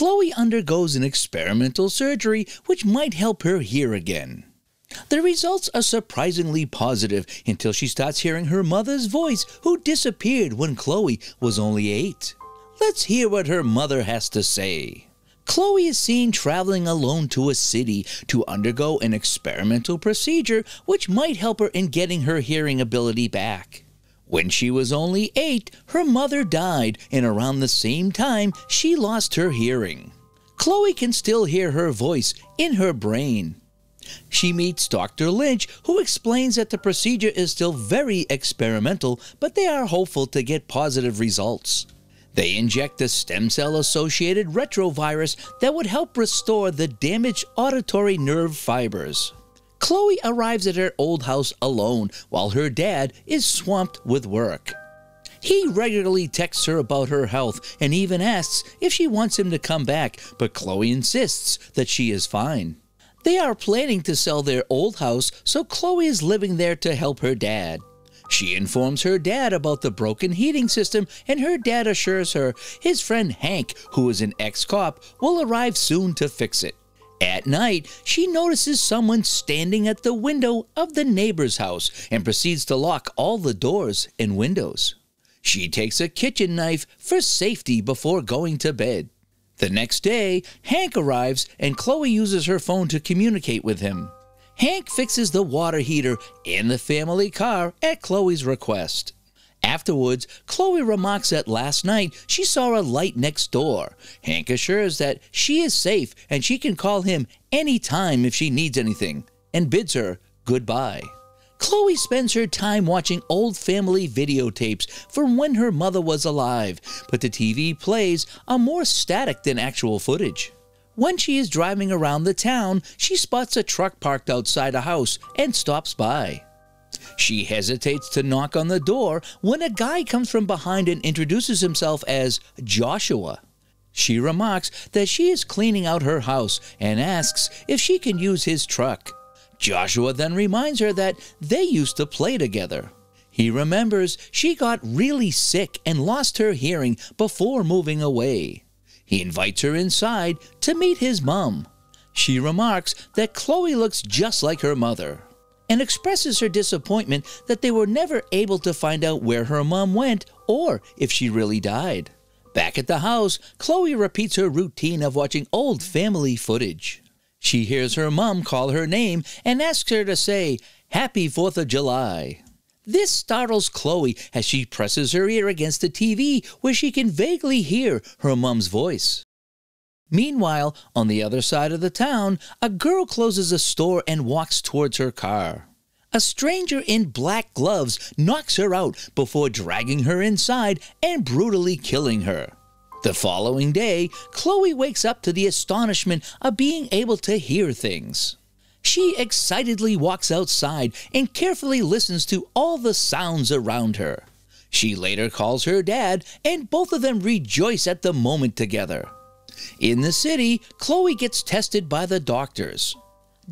Chloe undergoes an experimental surgery which might help her hear again. The results are surprisingly positive until she starts hearing her mother's voice, who disappeared when Chloe was only eight. Let's hear what her mother has to say. Chloe is seen traveling alone to a city to undergo an experimental procedure which might help her in getting her hearing ability back. When she was only eight, her mother died, and around the same time, she lost her hearing. Chloe can still hear her voice in her brain. She meets Dr. Lynch, who explains that the procedure is still very experimental, but they are hopeful to get positive results. They inject a stem cell associated retrovirus that would help restore the damaged auditory nerve fibers. Chloe arrives at her old house alone while her dad is swamped with work. He regularly texts her about her health and even asks if she wants him to come back, but Chloe insists that she is fine. They are planning to sell their old house, so Chloe is living there to help her dad. She informs her dad about the broken heating system, and her dad assures her his friend Hank, who is an ex cop, will arrive soon to fix it. At night, she notices someone standing at the window of the neighbor's house and proceeds to lock all the doors and windows. She takes a kitchen knife for safety before going to bed. The next day, Hank arrives and Chloe uses her phone to communicate with him. Hank fixes the water heater in the family car at Chloe's request. Afterwards, Chloe remarks that last night she saw a light next door. Hank assures that she is safe and she can call him any time if she needs anything, and bids her goodbye. Chloe spends her time watching old family videotapes from when her mother was alive, but the TV plays are more static than actual footage. When she is driving around the town, she spots a truck parked outside a house and stops by. She hesitates to knock on the door when a guy comes from behind and introduces himself as Joshua. She remarks that she is cleaning out her house and asks if she can use his truck. Joshua then reminds her that they used to play together. He remembers she got really sick and lost her hearing before moving away. He invites her inside to meet his mom. She remarks that Chloe looks just like her mother and expresses her disappointment that they were never able to find out where her mom went or if she really died. Back at the house, Chloe repeats her routine of watching old family footage. She hears her mom call her name and asks her to say, Happy 4th of July. This startles Chloe as she presses her ear against the TV where she can vaguely hear her mom's voice. Meanwhile, on the other side of the town, a girl closes a store and walks towards her car. A stranger in black gloves knocks her out before dragging her inside and brutally killing her. The following day, Chloe wakes up to the astonishment of being able to hear things. She excitedly walks outside and carefully listens to all the sounds around her. She later calls her dad, and both of them rejoice at the moment together. In the city, Chloe gets tested by the doctors.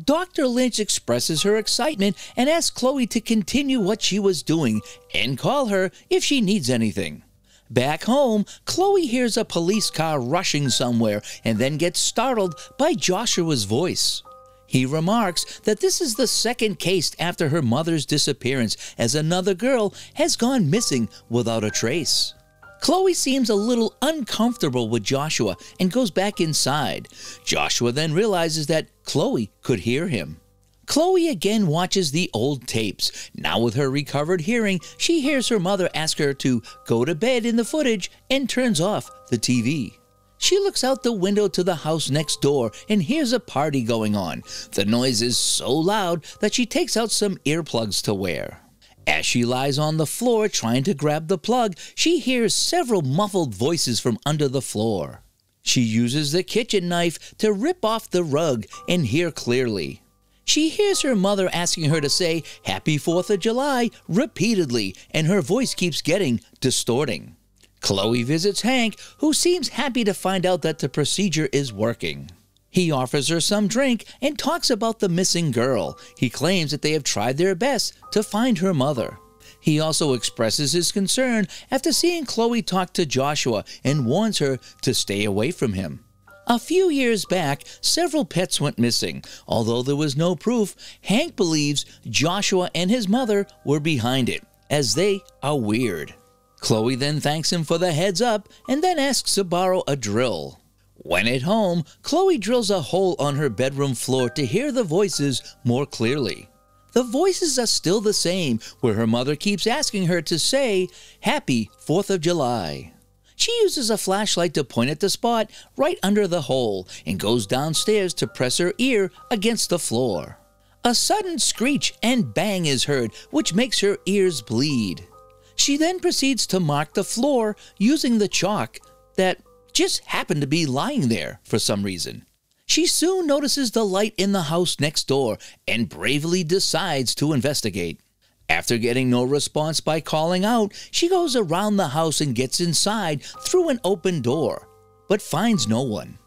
Dr. Lynch expresses her excitement and asks Chloe to continue what she was doing and call her if she needs anything. Back home, Chloe hears a police car rushing somewhere and then gets startled by Joshua's voice. He remarks that this is the second case after her mother's disappearance, as another girl has gone missing without a trace. Chloe seems a little uncomfortable with Joshua and goes back inside. Joshua then realizes that Chloe could hear him. Chloe again watches the old tapes. Now, with her recovered hearing, she hears her mother ask her to go to bed in the footage and turns off the TV. She looks out the window to the house next door and hears a party going on. The noise is so loud that she takes out some earplugs to wear. As she lies on the floor trying to grab the plug, she hears several muffled voices from under the floor. She uses the kitchen knife to rip off the rug and hear clearly. She hears her mother asking her to say Happy 4th of July repeatedly, and her voice keeps getting distorting. Chloe visits Hank, who seems happy to find out that the procedure is working. He offers her some drink and talks about the missing girl. He claims that they have tried their best to find her mother. He also expresses his concern after seeing Chloe talk to Joshua and warns her to stay away from him. A few years back, several pets went missing. Although there was no proof, Hank believes Joshua and his mother were behind it, as they are weird. Chloe then thanks him for the heads up and then asks to borrow a drill. When at home, Chloe drills a hole on her bedroom floor to hear the voices more clearly. The voices are still the same, where her mother keeps asking her to say, Happy 4th of July. She uses a flashlight to point at the spot right under the hole and goes downstairs to press her ear against the floor. A sudden screech and bang is heard, which makes her ears bleed. She then proceeds to mark the floor using the chalk that just happened to be lying there for some reason. She soon notices the light in the house next door and bravely decides to investigate. After getting no response by calling out, she goes around the house and gets inside through an open door, but finds no one.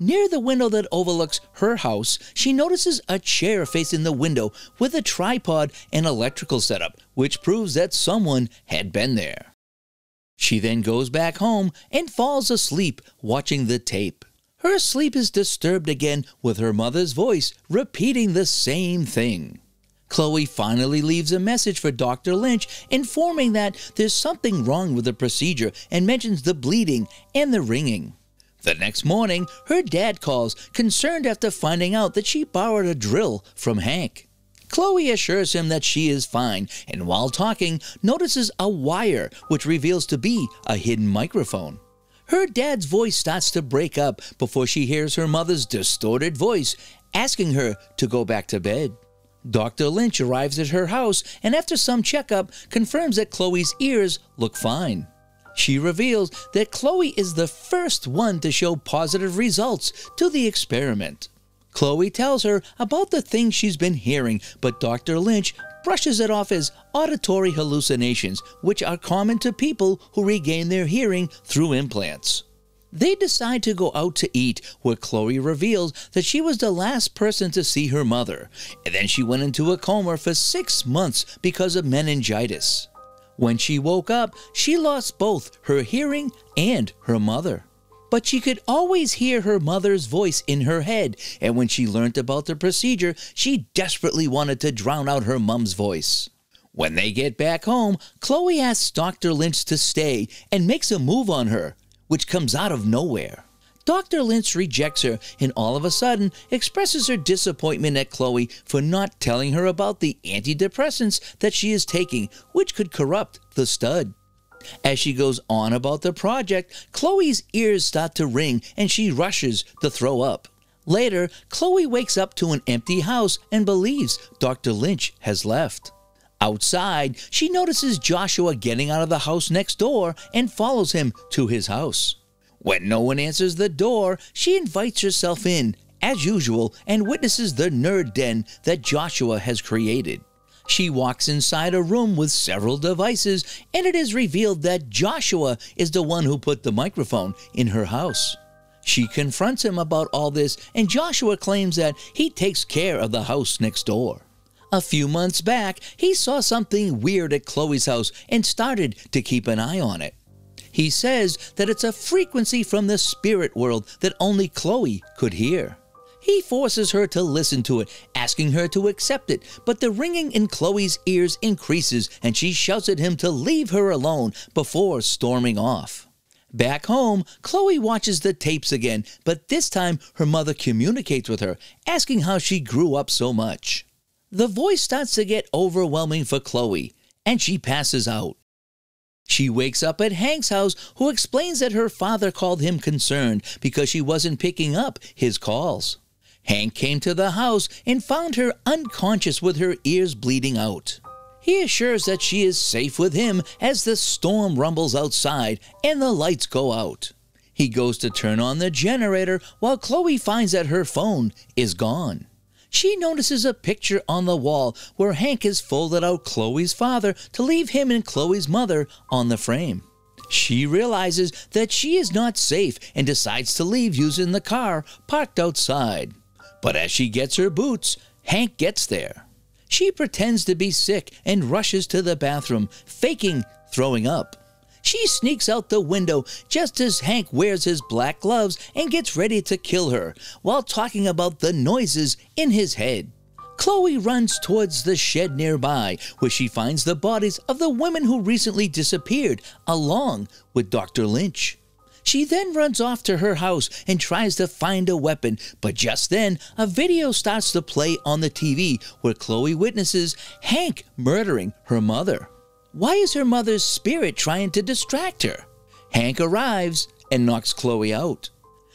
Near the window that overlooks her house, she notices a chair facing the window with a tripod and electrical setup, which proves that someone had been there. She then goes back home and falls asleep watching the tape. Her sleep is disturbed again with her mother's voice repeating the same thing. Chloe finally leaves a message for Dr. Lynch informing that there's something wrong with the procedure and mentions the bleeding and the ringing. The next morning, her dad calls, concerned after finding out that she borrowed a drill from Hank. Chloe assures him that she is fine, and while talking, notices a wire which reveals to be a hidden microphone. Her dad's voice starts to break up before she hears her mother's distorted voice asking her to go back to bed. Dr. Lynch arrives at her house and, after some checkup, confirms that Chloe's ears look fine. She reveals that Chloe is the first one to show positive results to the experiment. Chloe tells her about the things she's been hearing, but Dr. Lynch brushes it off as auditory hallucinations, which are common to people who regain their hearing through implants. They decide to go out to eat, where Chloe reveals that she was the last person to see her mother, and then she went into a coma for six months because of meningitis. When she woke up, she lost both her hearing and her mother. But she could always hear her mother's voice in her head, and when she learned about the procedure, she desperately wanted to drown out her mum's voice. When they get back home, Chloe asks Dr. Lynch to stay and makes a move on her, which comes out of nowhere. Dr. Lynch rejects her and all of a sudden expresses her disappointment at Chloe for not telling her about the antidepressants that she is taking, which could corrupt the stud. As she goes on about the project, Chloe's ears start to ring and she rushes to throw up. Later, Chloe wakes up to an empty house and believes Dr. Lynch has left. Outside, she notices Joshua getting out of the house next door and follows him to his house. When no one answers the door, she invites herself in, as usual, and witnesses the nerd den that Joshua has created. She walks inside a room with several devices, and it is revealed that Joshua is the one who put the microphone in her house. She confronts him about all this, and Joshua claims that he takes care of the house next door. A few months back, he saw something weird at Chloe's house and started to keep an eye on it. He says that it's a frequency from the spirit world that only Chloe could hear. He forces her to listen to it, asking her to accept it, but the ringing in Chloe's ears increases and she shouts at him to leave her alone before storming off. Back home, Chloe watches the tapes again, but this time her mother communicates with her, asking how she grew up so much. The voice starts to get overwhelming for Chloe, and she passes out. She wakes up at Hank's house, who explains that her father called him concerned because she wasn't picking up his calls. Hank came to the house and found her unconscious with her ears bleeding out. He assures that she is safe with him as the storm rumbles outside and the lights go out. He goes to turn on the generator while Chloe finds that her phone is gone she notices a picture on the wall where Hank has folded out Chloe's father to leave him and Chloe's mother on the frame. She realizes that she is not safe and decides to leave using the car parked outside. But as she gets her boots, Hank gets there. She pretends to be sick and rushes to the bathroom, faking throwing up. She sneaks out the window just as Hank wears his black gloves and gets ready to kill her while talking about the noises in his head. Chloe runs towards the shed nearby, where she finds the bodies of the women who recently disappeared, along with Dr. Lynch. She then runs off to her house and tries to find a weapon, but just then, a video starts to play on the TV where Chloe witnesses Hank murdering her mother. Why is her mother's spirit trying to distract her? Hank arrives and knocks Chloe out.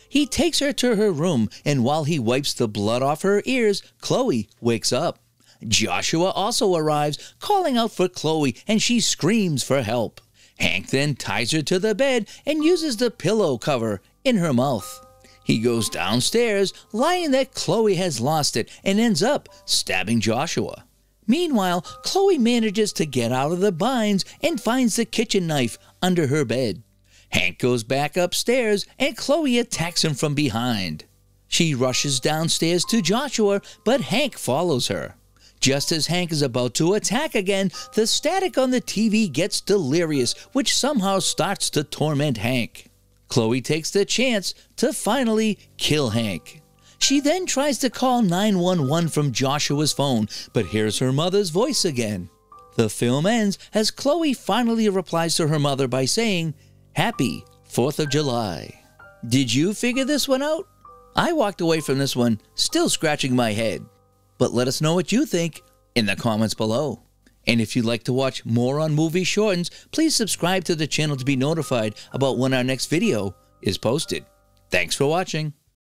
He takes her to her room, and while he wipes the blood off her ears, Chloe wakes up. Joshua also arrives, calling out for Chloe, and she screams for help. Hank then ties her to the bed and uses the pillow cover in her mouth. He goes downstairs, lying that Chloe has lost it, and ends up stabbing Joshua. Meanwhile, Chloe manages to get out of the binds and finds the kitchen knife under her bed. Hank goes back upstairs and Chloe attacks him from behind. She rushes downstairs to Joshua, but Hank follows her. Just as Hank is about to attack again, the static on the TV gets delirious, which somehow starts to torment Hank. Chloe takes the chance to finally kill Hank. She then tries to call 911 from Joshua's phone, but hears her mother's voice again. The film ends as Chloe finally replies to her mother by saying, Happy 4th of July. Did you figure this one out? I walked away from this one still scratching my head. But let us know what you think in the comments below. And if you'd like to watch more on Movie Shortens, please subscribe to the channel to be notified about when our next video is posted. Thanks for watching.